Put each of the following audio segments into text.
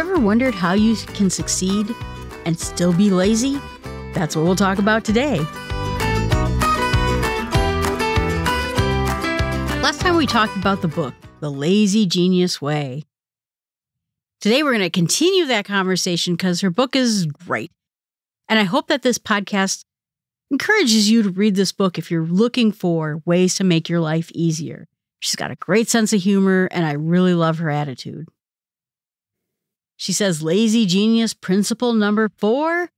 ever wondered how you can succeed and still be lazy? That's what we'll talk about today. Last time we talked about the book, The Lazy Genius Way. Today we're going to continue that conversation because her book is great. And I hope that this podcast encourages you to read this book if you're looking for ways to make your life easier. She's got a great sense of humor, and I really love her attitude. She says, Lazy genius principle number four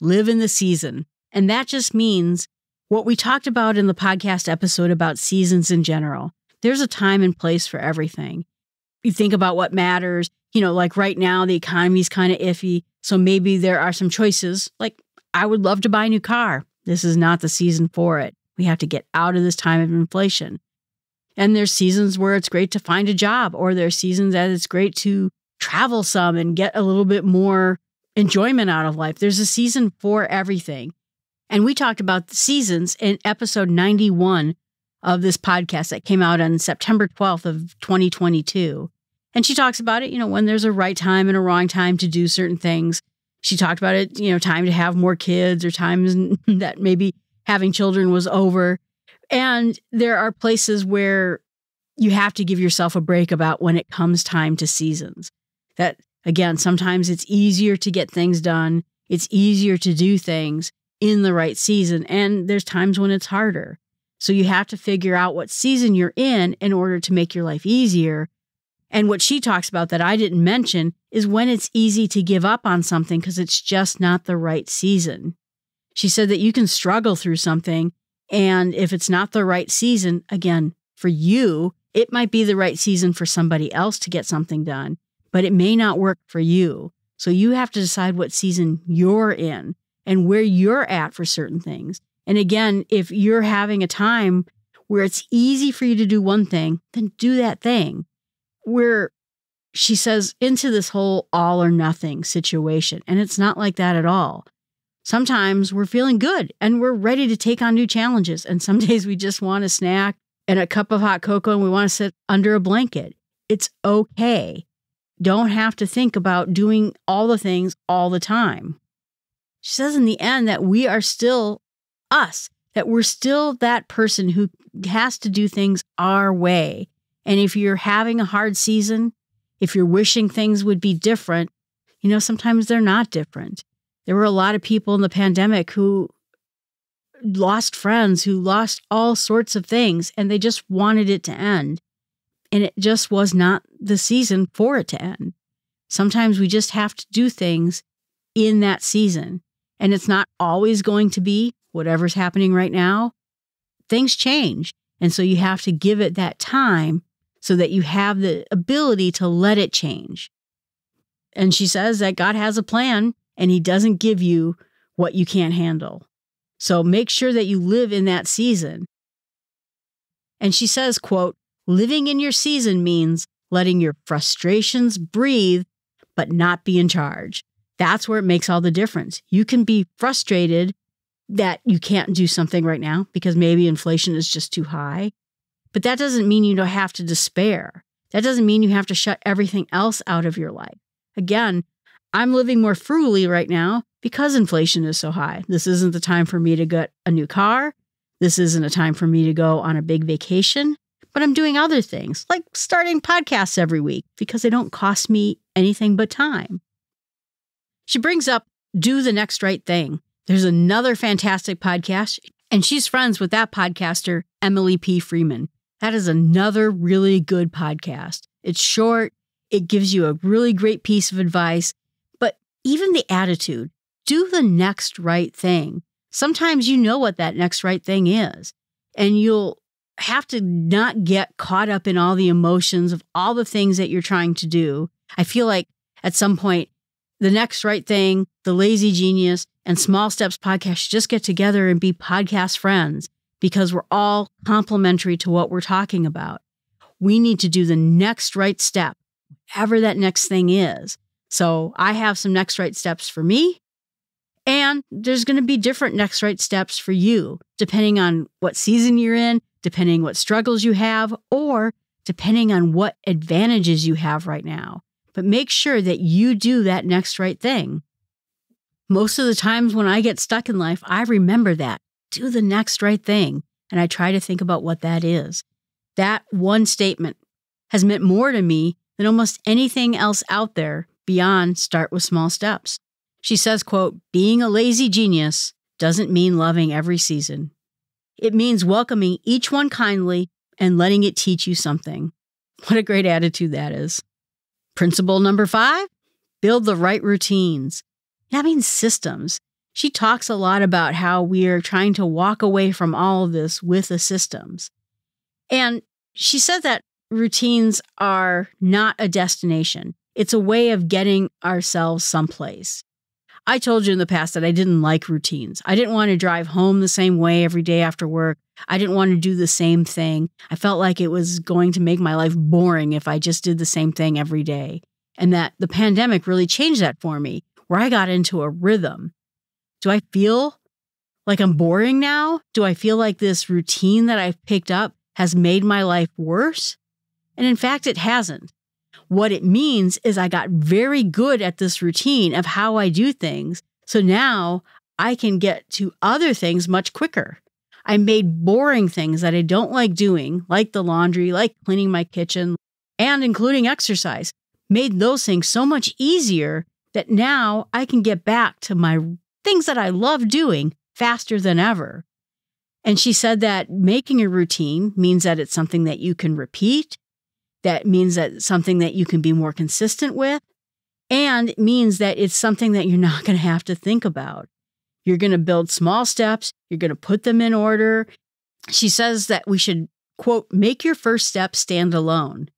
live in the season. And that just means what we talked about in the podcast episode about seasons in general. There's a time and place for everything. You think about what matters. You know, like right now, the economy's kind of iffy. So maybe there are some choices. Like, I would love to buy a new car. This is not the season for it. We have to get out of this time of inflation. And there's seasons where it's great to find a job, or there's seasons that it's great to travel some and get a little bit more enjoyment out of life. There's a season for everything. And we talked about the seasons in episode 91 of this podcast that came out on September 12th of 2022. And she talks about it, you know, when there's a right time and a wrong time to do certain things. She talked about it, you know, time to have more kids or times that maybe having children was over. And there are places where you have to give yourself a break about when it comes time to seasons. That again, sometimes it's easier to get things done, it's easier to do things in the right season, and there's times when it's harder. So you have to figure out what season you're in in order to make your life easier. And what she talks about that I didn't mention is when it's easy to give up on something because it's just not the right season. She said that you can struggle through something, and if it's not the right season, again, for you, it might be the right season for somebody else to get something done but it may not work for you. So you have to decide what season you're in and where you're at for certain things. And again, if you're having a time where it's easy for you to do one thing, then do that thing. Where she says into this whole all or nothing situation. And it's not like that at all. Sometimes we're feeling good and we're ready to take on new challenges. And some days we just want a snack and a cup of hot cocoa and we want to sit under a blanket. It's okay don't have to think about doing all the things all the time. She says in the end that we are still us, that we're still that person who has to do things our way. And if you're having a hard season, if you're wishing things would be different, you know, sometimes they're not different. There were a lot of people in the pandemic who lost friends, who lost all sorts of things, and they just wanted it to end. And it just was not the season for it to end. Sometimes we just have to do things in that season. And it's not always going to be whatever's happening right now. Things change. And so you have to give it that time so that you have the ability to let it change. And she says that God has a plan and he doesn't give you what you can't handle. So make sure that you live in that season. And she says, quote, Living in your season means letting your frustrations breathe, but not be in charge. That's where it makes all the difference. You can be frustrated that you can't do something right now because maybe inflation is just too high. But that doesn't mean you don't have to despair. That doesn't mean you have to shut everything else out of your life. Again, I'm living more frugally right now because inflation is so high. This isn't the time for me to get a new car. This isn't a time for me to go on a big vacation but I'm doing other things like starting podcasts every week because they don't cost me anything but time. She brings up Do the Next Right Thing. There's another fantastic podcast, and she's friends with that podcaster, Emily P. Freeman. That is another really good podcast. It's short, it gives you a really great piece of advice, but even the attitude do the next right thing. Sometimes you know what that next right thing is, and you'll have to not get caught up in all the emotions of all the things that you're trying to do. I feel like at some point, the next right thing, the lazy genius, and small steps podcast should just get together and be podcast friends because we're all complementary to what we're talking about. We need to do the next right step, whatever that next thing is. So I have some next right steps for me. And there's going to be different next right steps for you, depending on what season you're in, depending what struggles you have, or depending on what advantages you have right now. but make sure that you do that next right thing. Most of the times when I get stuck in life, I remember that. Do the next right thing. And I try to think about what that is. That one statement has meant more to me than almost anything else out there beyond start with small steps. She says, quote, being a lazy genius doesn't mean loving every season. It means welcoming each one kindly and letting it teach you something. What a great attitude that is. Principle number five build the right routines. That means systems. She talks a lot about how we are trying to walk away from all of this with the systems. And she said that routines are not a destination, it's a way of getting ourselves someplace. I told you in the past that I didn't like routines. I didn't want to drive home the same way every day after work. I didn't want to do the same thing. I felt like it was going to make my life boring if I just did the same thing every day. And that the pandemic really changed that for me, where I got into a rhythm. Do I feel like I'm boring now? Do I feel like this routine that I've picked up has made my life worse? And in fact, it hasn't. What it means is I got very good at this routine of how I do things. So now I can get to other things much quicker. I made boring things that I don't like doing, like the laundry, like cleaning my kitchen, and including exercise, made those things so much easier that now I can get back to my things that I love doing faster than ever. And she said that making a routine means that it's something that you can repeat. That means that something that you can be more consistent with. And it means that it's something that you're not going to have to think about. You're going to build small steps, you're going to put them in order. She says that we should, quote, make your first step stand alone.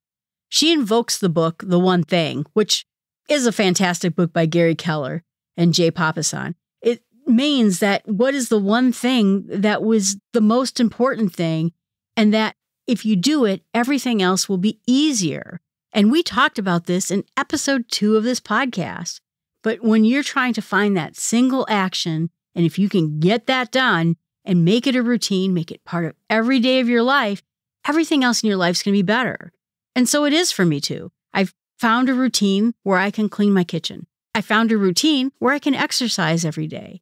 She invokes the book, The One Thing, which is a fantastic book by Gary Keller and Jay Papasan. It means that what is the one thing that was the most important thing, and that if you do it, everything else will be easier. And we talked about this in episode two of this podcast. But when you're trying to find that single action, and if you can get that done and make it a routine, make it part of every day of your life, everything else in your life is going to be better. And so it is for me too. I've found a routine where I can clean my kitchen. I found a routine where I can exercise every day.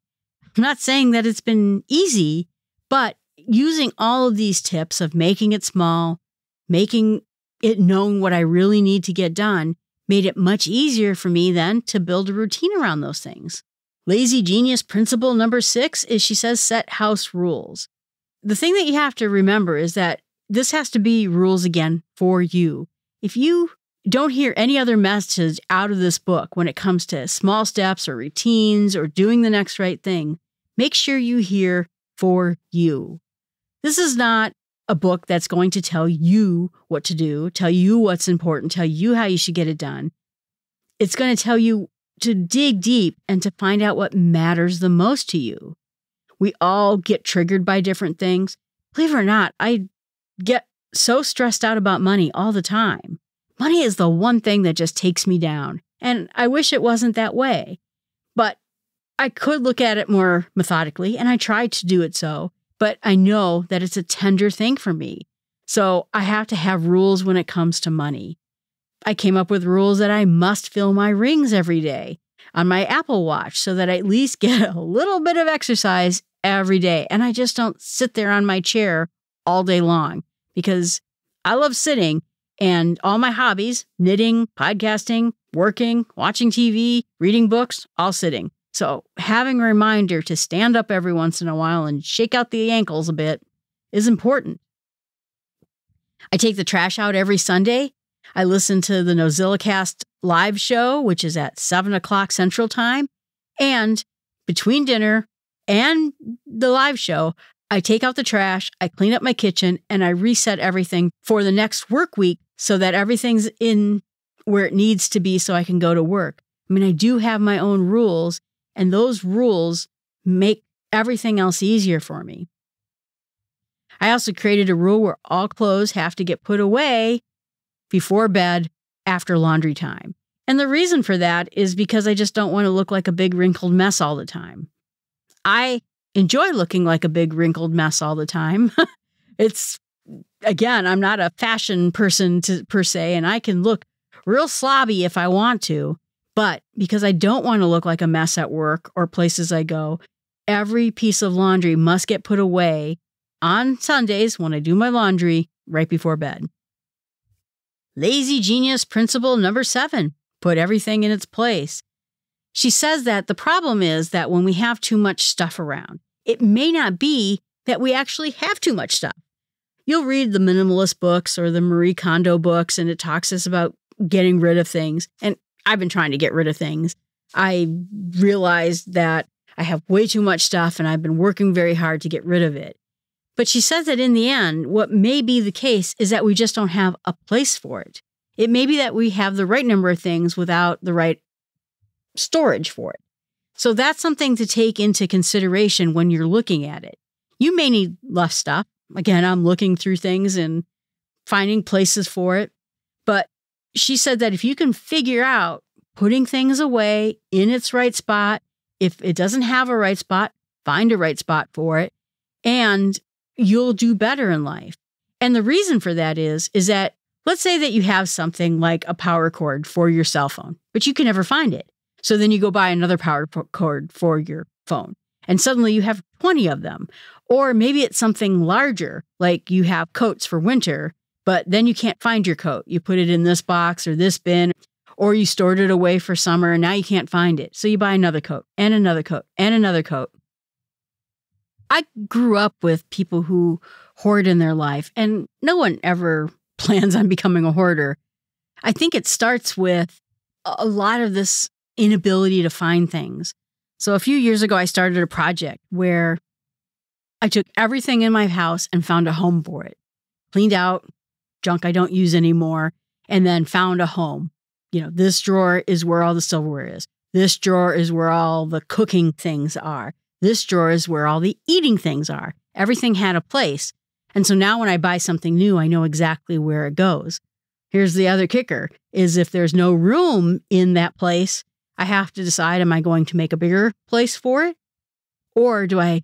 I'm not saying that it's been easy, but using all of these tips of making it small, making it known what I really need to get done, made it much easier for me then to build a routine around those things. Lazy genius principle number six is she says set house rules. The thing that you have to remember is that this has to be rules again for you. If you don't hear any other message out of this book when it comes to small steps or routines or doing the next right thing, make sure you hear for you. This is not a book that's going to tell you what to do, tell you what's important, tell you how you should get it done. It's going to tell you to dig deep and to find out what matters the most to you. We all get triggered by different things. Believe it or not, I get so stressed out about money all the time. Money is the one thing that just takes me down. And I wish it wasn't that way. But I could look at it more methodically, and I tried to do it so but I know that it's a tender thing for me. So I have to have rules when it comes to money. I came up with rules that I must fill my rings every day on my Apple Watch so that I at least get a little bit of exercise every day. And I just don't sit there on my chair all day long because I love sitting and all my hobbies knitting, podcasting, working, watching TV, reading books, all sitting. So, having a reminder to stand up every once in a while and shake out the ankles a bit is important. I take the trash out every Sunday. I listen to the NosillaCast live show, which is at 7 o'clock Central Time. And between dinner and the live show, I take out the trash, I clean up my kitchen, and I reset everything for the next work week so that everything's in where it needs to be so I can go to work. I mean, I do have my own rules, and those rules make everything else easier for me. I also created a rule where all clothes have to get put away before bed after laundry time. And the reason for that is because I just don't want to look like a big wrinkled mess all the time. I enjoy looking like a big wrinkled mess all the time. it's again, I'm not a fashion person to, per se, and I can look real slobby if I want to. But because I don't want to look like a mess at work or places I go, every piece of laundry must get put away on Sundays when I do my laundry right before bed. Lazy genius principle number seven put everything in its place. She says that the problem is that when we have too much stuff around, it may not be that we actually have too much stuff. You'll read the minimalist books or the Marie Kondo books, and it talks us about getting rid of things. And I've been trying to get rid of things. I realized that I have way too much stuff and I've been working very hard to get rid of it. But she says that in the end, what may be the case is that we just don't have a place for it. It may be that we have the right number of things without the right storage for it. So that's something to take into consideration when you're looking at it. You may need less stuff. Again, I'm looking through things and finding places for it. But she said that if you can figure out putting things away in its right spot, if it doesn't have a right spot, find a right spot for it, and you'll do better in life. And the reason for that is is that let's say that you have something like a power cord for your cell phone, but you can never find it. So then you go buy another power cord for your phone, and suddenly you have 20 of them. Or maybe it's something larger, like you have coats for winter, but then you can't find your coat. You put it in this box or this bin, or you stored it away for summer and now you can't find it. So you buy another coat and another coat and another coat. I grew up with people who hoard in their life, and no one ever plans on becoming a hoarder. I think it starts with a lot of this inability to find things. So a few years ago, I started a project where I took everything in my house and found a home for it, cleaned out junk I don't use anymore, and then found a home. You know, this drawer is where all the silverware is. This drawer is where all the cooking things are. This drawer is where all the eating things are. Everything had a place. And so now when I buy something new, I know exactly where it goes. Here's the other kicker is if there's no room in that place, I have to decide am I going to make a bigger place for it or do I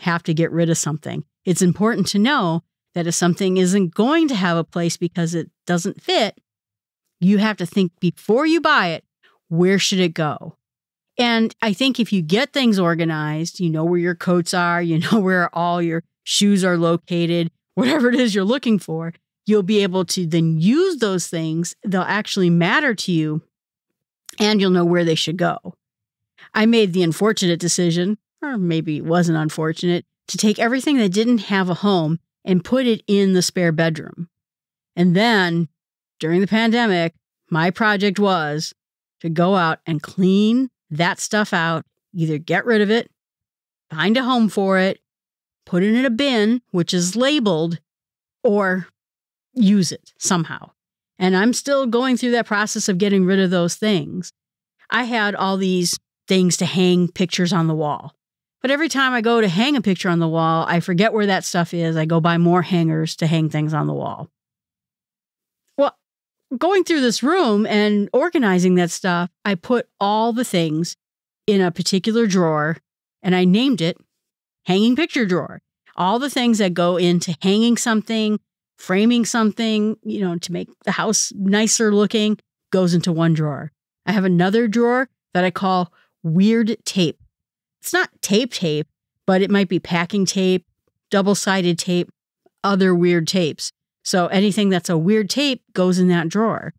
have to get rid of something? It's important to know that if something isn't going to have a place because it doesn't fit, you have to think before you buy it, where should it go? And I think if you get things organized, you know where your coats are, you know where all your shoes are located, whatever it is you're looking for, you'll be able to then use those things. They'll actually matter to you and you'll know where they should go. I made the unfortunate decision, or maybe it wasn't unfortunate, to take everything that didn't have a home and put it in the spare bedroom. And then during the pandemic, my project was to go out and clean that stuff out, either get rid of it, find a home for it, put it in a bin, which is labeled, or use it somehow. And I'm still going through that process of getting rid of those things. I had all these things to hang pictures on the wall. But every time I go to hang a picture on the wall, I forget where that stuff is. I go buy more hangers to hang things on the wall. Well, going through this room and organizing that stuff, I put all the things in a particular drawer and I named it hanging picture drawer. All the things that go into hanging something, framing something, you know, to make the house nicer looking goes into one drawer. I have another drawer that I call weird tape. It's not tape tape, but it might be packing tape, double sided tape, other weird tapes. So anything that's a weird tape goes in that drawer.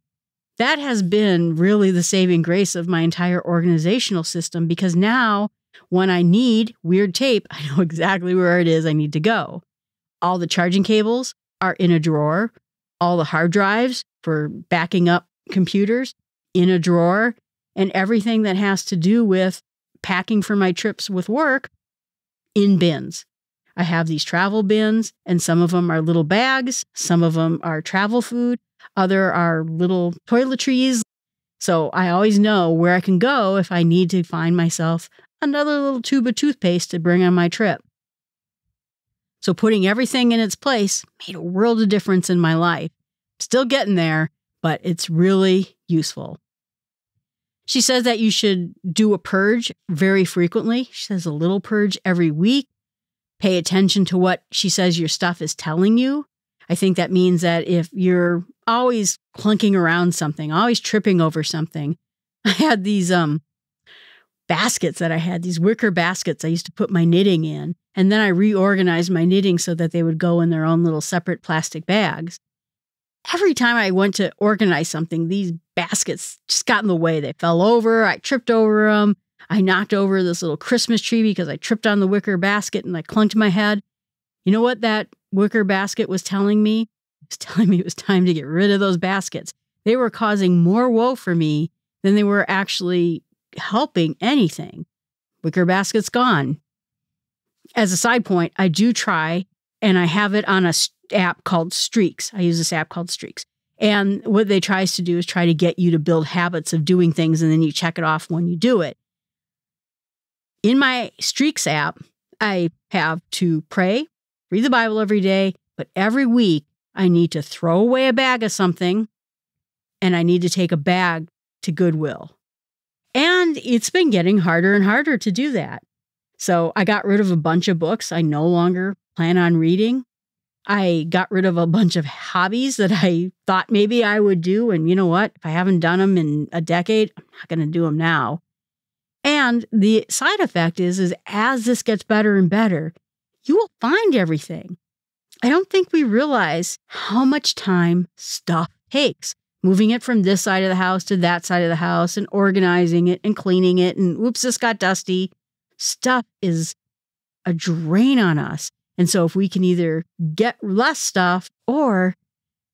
That has been really the saving grace of my entire organizational system because now when I need weird tape, I know exactly where it is I need to go. All the charging cables are in a drawer, all the hard drives for backing up computers in a drawer, and everything that has to do with packing for my trips with work in bins. I have these travel bins, and some of them are little bags, some of them are travel food, other are little toiletries. So I always know where I can go if I need to find myself another little tube of toothpaste to bring on my trip. So putting everything in its place made a world of difference in my life. Still getting there, but it's really useful. She says that you should do a purge very frequently. She says a little purge every week. Pay attention to what she says your stuff is telling you. I think that means that if you're always clunking around something, always tripping over something. I had these um baskets that I had, these wicker baskets I used to put my knitting in. And then I reorganized my knitting so that they would go in their own little separate plastic bags. Every time I went to organize something, these baskets just got in the way. They fell over, I tripped over them. I knocked over this little Christmas tree because I tripped on the wicker basket and I clunked my head. You know what that wicker basket was telling me? It was telling me it was time to get rid of those baskets. They were causing more woe for me than they were actually helping anything. Wicker basket's gone. As a side point, I do try and I have it on a app called Streaks. I use this app called Streaks. And what they tries to do is try to get you to build habits of doing things and then you check it off when you do it. In my Streaks app, I have to pray, read the Bible every day, but every week I need to throw away a bag of something and I need to take a bag to Goodwill. And it's been getting harder and harder to do that. So I got rid of a bunch of books I no longer plan on reading. I got rid of a bunch of hobbies that I thought maybe I would do. And you know what? If I haven't done them in a decade, I'm not going to do them now. And the side effect is, is as this gets better and better, you will find everything. I don't think we realize how much time stuff takes. Moving it from this side of the house to that side of the house and organizing it and cleaning it. And oops, this got dusty. Stuff is a drain on us. And so if we can either get less stuff or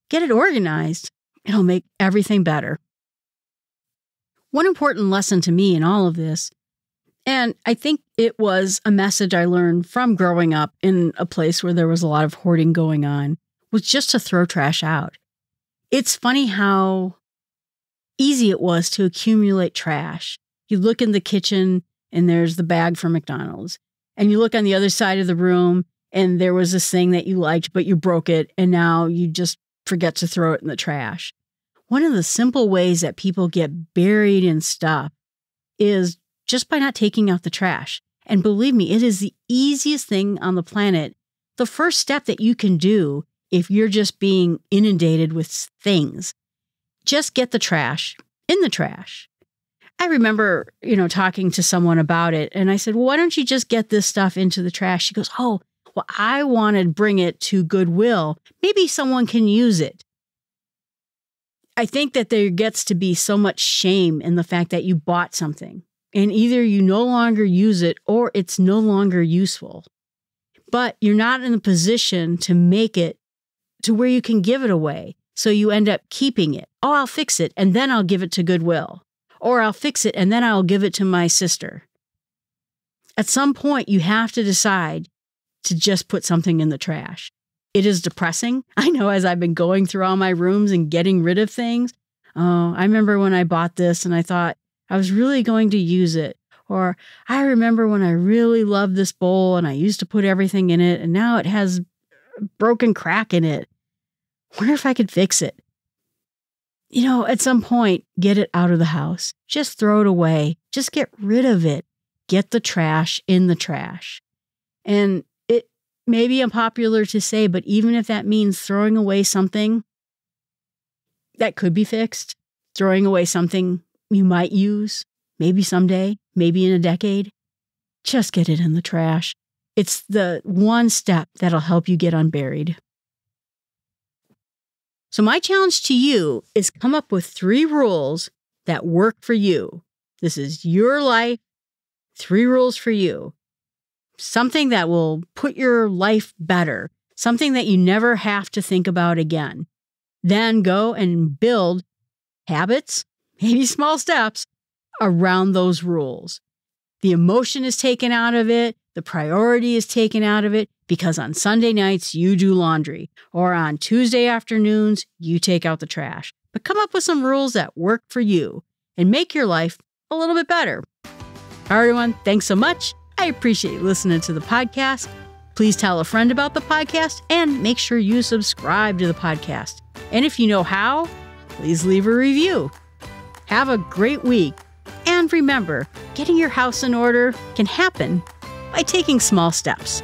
get it organized, it'll make everything better. One important lesson to me in all of this, and I think it was a message I learned from growing up in a place where there was a lot of hoarding going on, was just to throw trash out. It's funny how easy it was to accumulate trash. You look in the kitchen and there's the bag from McDonald's. And you look on the other side of the room and there was this thing that you liked, but you broke it, and now you just forget to throw it in the trash. One of the simple ways that people get buried in stuff is just by not taking out the trash. And believe me, it is the easiest thing on the planet. The first step that you can do if you're just being inundated with things, just get the trash in the trash. I remember, you know, talking to someone about it and I said, well, why don't you just get this stuff into the trash? She goes, oh, well, I want to bring it to Goodwill. Maybe someone can use it. I think that there gets to be so much shame in the fact that you bought something and either you no longer use it or it's no longer useful. But you're not in a position to make it to where you can give it away. So you end up keeping it. Oh, I'll fix it and then I'll give it to Goodwill. Or I'll fix it and then I'll give it to my sister. At some point, you have to decide to just put something in the trash. It is depressing. I know as I've been going through all my rooms and getting rid of things. Oh, I remember when I bought this and I thought I was really going to use it. Or I remember when I really loved this bowl and I used to put everything in it and now it has broken crack in it. Wonder if I could fix it. You know, at some point, get it out of the house. Just throw it away. Just get rid of it. Get the trash in the trash. And may be unpopular to say, but even if that means throwing away something that could be fixed, throwing away something you might use, maybe someday, maybe in a decade, just get it in the trash. It's the one step that'll help you get unburied. So, my challenge to you is come up with three rules that work for you. This is your life, three rules for you something that will put your life better, something that you never have to think about again. Then go and build habits, maybe small steps around those rules. The emotion is taken out of it, the priority is taken out of it because on Sunday nights you do laundry or on Tuesday afternoons you take out the trash. But come up with some rules that work for you and make your life a little bit better. All right, everyone, thanks so much. I appreciate you listening to the podcast. Please tell a friend about the podcast and make sure you subscribe to the podcast. And if you know how, please leave a review. Have a great week. And remember, getting your house in order can happen by taking small steps.